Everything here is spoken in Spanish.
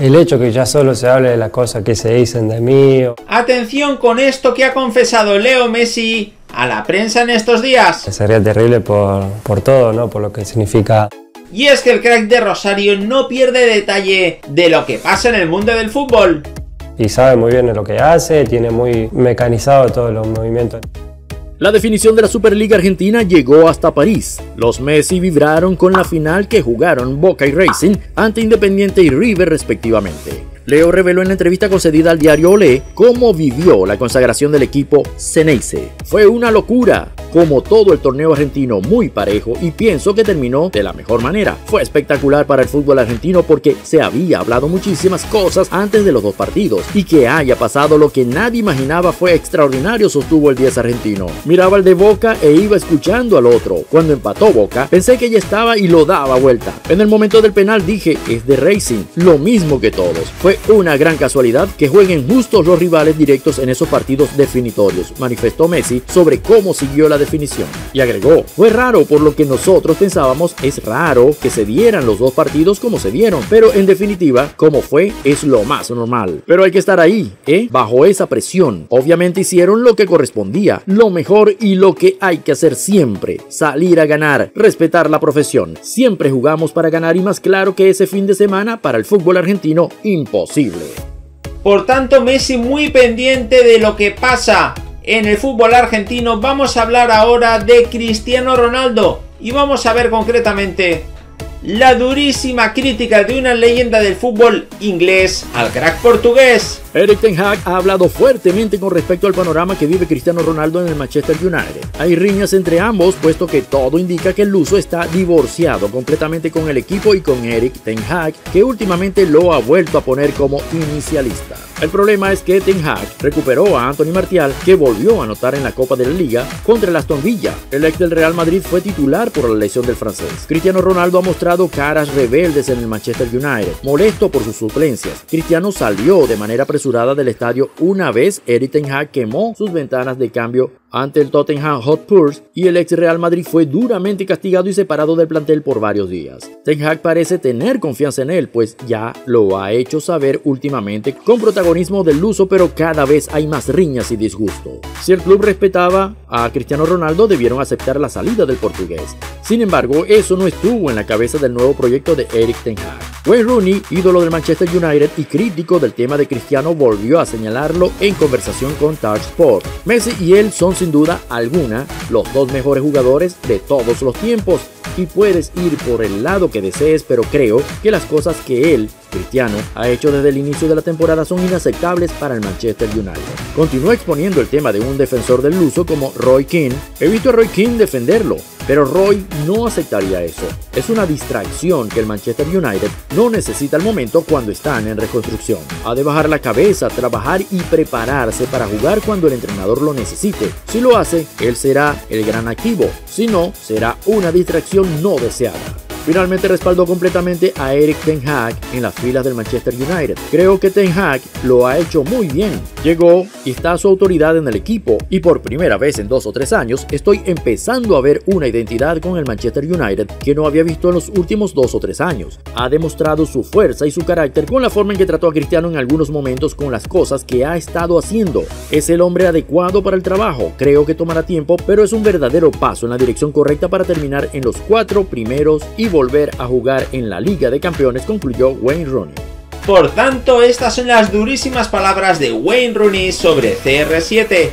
El hecho que ya solo se hable de las cosas que se dicen de mí. Atención con esto que ha confesado Leo Messi a la prensa en estos días. Sería terrible por, por todo, ¿no? Por lo que significa y es que el crack de Rosario no pierde detalle de lo que pasa en el mundo del fútbol. Y sabe muy bien lo que hace, tiene muy mecanizado todos los movimientos. La definición de la Superliga Argentina llegó hasta París. Los Messi vibraron con la final que jugaron Boca y Racing ante Independiente y River respectivamente. Leo reveló en la entrevista concedida al diario Olé cómo vivió la consagración del equipo Ceneice. Fue una locura, como todo el torneo argentino muy parejo y pienso que terminó de la mejor manera. Fue espectacular para el fútbol argentino porque se había hablado muchísimas cosas antes de los dos partidos y que haya pasado lo que nadie imaginaba fue extraordinario, sostuvo el 10 argentino. Miraba al de Boca e iba escuchando al otro. Cuando empató Boca, pensé que ya estaba y lo daba vuelta. En el momento del penal dije, es de Racing, lo mismo que todos. Fue una gran casualidad que jueguen justos los rivales directos en esos partidos definitorios, manifestó Messi sobre cómo siguió la definición. Y agregó, fue raro por lo que nosotros pensábamos, es raro que se dieran los dos partidos como se dieron, pero en definitiva, como fue, es lo más normal. Pero hay que estar ahí, ¿eh? Bajo esa presión. Obviamente hicieron lo que correspondía, lo mejor y lo que hay que hacer siempre, salir a ganar, respetar la profesión. Siempre jugamos para ganar y más claro que ese fin de semana para el fútbol argentino, imposible. Por tanto, Messi muy pendiente de lo que pasa en el fútbol argentino, vamos a hablar ahora de Cristiano Ronaldo y vamos a ver concretamente la durísima crítica de una leyenda del fútbol inglés al crack portugués. Eric Ten Hag ha hablado fuertemente con respecto al panorama que vive Cristiano Ronaldo en el Manchester United. Hay riñas entre ambos, puesto que todo indica que el luso está divorciado completamente con el equipo y con Eric Ten Hag, que últimamente lo ha vuelto a poner como inicialista. El problema es que Ten Hag recuperó a Anthony Martial, que volvió a anotar en la Copa de la Liga contra el Aston Villa. El ex del Real Madrid fue titular por la lesión del francés. Cristiano Ronaldo ha mostrado caras rebeldes en el Manchester United, molesto por sus suplencias. Cristiano salió de manera apresurada del estadio una vez Eric Ten Hag quemó sus ventanas de cambio ante el Tottenham Hotspur y el ex Real Madrid fue duramente castigado y separado del plantel por varios días. Ten Hag parece tener confianza en él, pues ya lo ha hecho saber últimamente con protagonismo del luso, pero cada vez hay más riñas y disgusto. Si el club respetaba a Cristiano Ronaldo, debieron aceptar la salida del portugués. Sin embargo, eso no estuvo en la cabeza del nuevo proyecto de Eric Ten Hag. Wayne Rooney, ídolo del Manchester United y crítico del tema de Cristiano, volvió a señalarlo en conversación con Touch Sport. Messi y él son sin duda alguna los dos mejores jugadores de todos los tiempos y puedes ir por el lado que desees, pero creo que las cosas que él, Cristiano, ha hecho desde el inicio de la temporada son inaceptables para el Manchester United. Continúa exponiendo el tema de un defensor del luso como Roy Keane. He visto a Roy Keane defenderlo, pero Roy no aceptaría eso. Es una distracción que el Manchester United no necesita al momento cuando están en reconstrucción. Ha de bajar la cabeza, trabajar y prepararse para jugar cuando el entrenador lo necesite. Si lo hace, él será el gran activo. Si no, será una distracción no deseada. Finalmente respaldó completamente a Eric Ten Hag en las filas del Manchester United. Creo que Ten Hag lo ha hecho muy bien. Llegó y está su autoridad en el equipo y por primera vez en dos o tres años estoy empezando a ver una identidad con el Manchester United que no había visto en los últimos dos o tres años. Ha demostrado su fuerza y su carácter con la forma en que trató a Cristiano en algunos momentos con las cosas que ha estado haciendo. Es el hombre adecuado para el trabajo. Creo que tomará tiempo, pero es un verdadero paso en la dirección correcta para terminar en los cuatro primeros y volver a jugar en la Liga de Campeones, concluyó Wayne Rooney. Por tanto, estas son las durísimas palabras de Wayne Rooney sobre CR7.